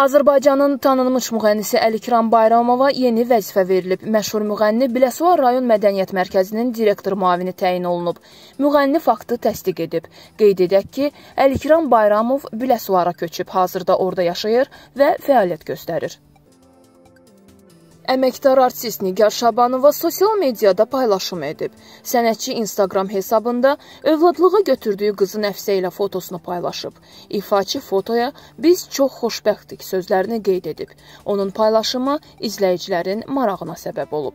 Azərbaycanın tanınmış müğənnisi Əlikram Bayramova yeni vəzifə verilib. Məşhur müğənni Biləsuvar rayon Mədəniyyət Mərkəzinin direktor müavini təyin olunub. Müğənni faktı təsdiq edib. Qeyd edək ki, Əlikram Bayramov Biləsuvara köçüb, hazırda orada yaşayır və fəaliyyət göstərir. Əməkdar artist Nigar Şabanova sosial mediada paylaşım edib. Sənətçi Instagram hesabında övladlığa götürdüyü qızı Nəfsə ilə fotosunu paylaşıb. İfaçı fotoya "Biz çox xoşbəxtik" sözlərini qeyd edib. Onun paylaşımı izləyicilərin marağına səbəb olub.